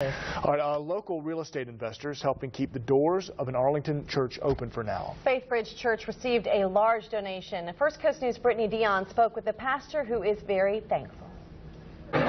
All right, uh, local real estate investors helping keep the doors of an Arlington church open for now. Faithbridge Church received a large donation. First Coast News' Brittany Dion spoke with the pastor who is very thankful. A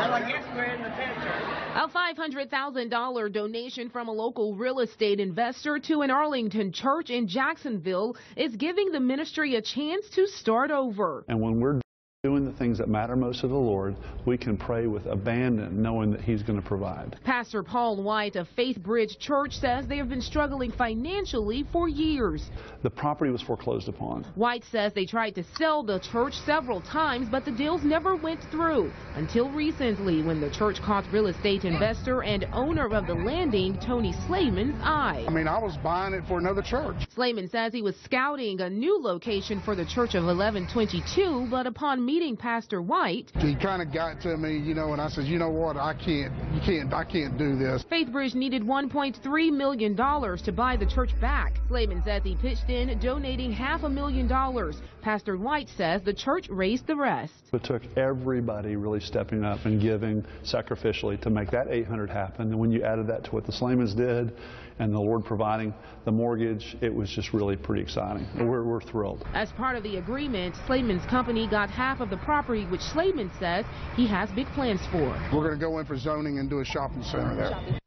$500,000 donation from a local real estate investor to an Arlington church in Jacksonville is giving the ministry a chance to start over. And when we're doing the things that matter most to the Lord, we can pray with abandon, knowing that He's going to provide. Pastor Paul White of Faithbridge Church says they have been struggling financially for years. The property was foreclosed upon. White says they tried to sell the church several times, but the deals never went through until recently when the church caught real estate investor and owner of the landing, Tony Sleiman's eye. I mean, I was buying it for another church. Sleiman says he was scouting a new location for the Church of 1122, but upon meeting Pastor White, He kind of got to me, you know, and I said, you know what, I can't, you can't, I can't do this. Faithbridge needed $1.3 million to buy the church back. Sleiman says he pitched in, donating half a million dollars. Pastor White says the church raised the rest. It took everybody really stepping up and giving sacrificially to make that 800 happen. And when you added that to what the Sleimans did and the Lord providing the mortgage, it was just really pretty exciting. We're, we're thrilled. As part of the agreement, Sleiman's company got half of the property, which Sleiman says he has big plans for. We're going to go in for zoning and do a shopping center there.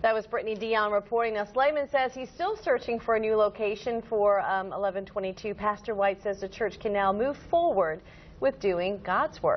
That was Brittany Dion reporting. Now, Sleiman says he's still searching for a new location for um, 1122. Pastor White says the church can now move forward with doing God's work.